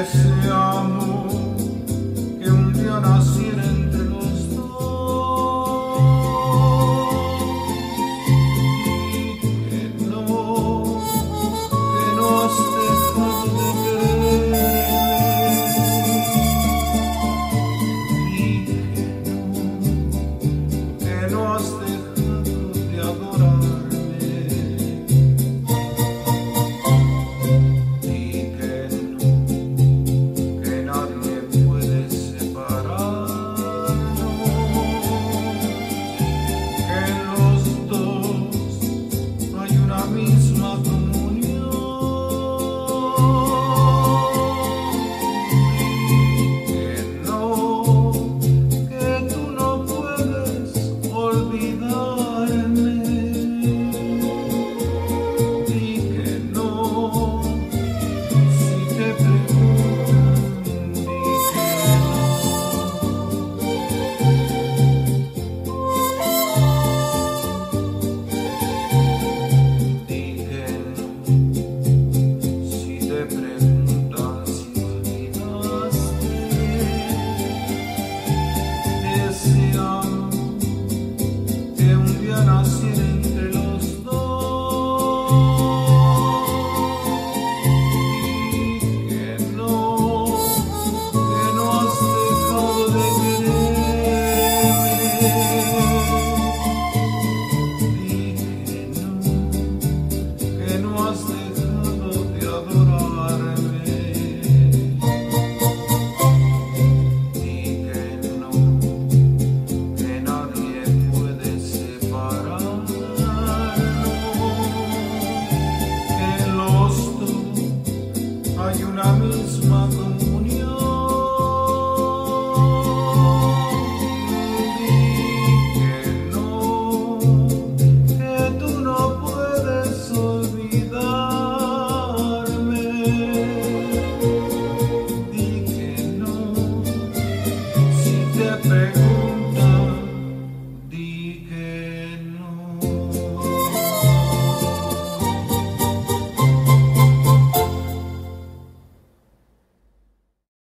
esse amor.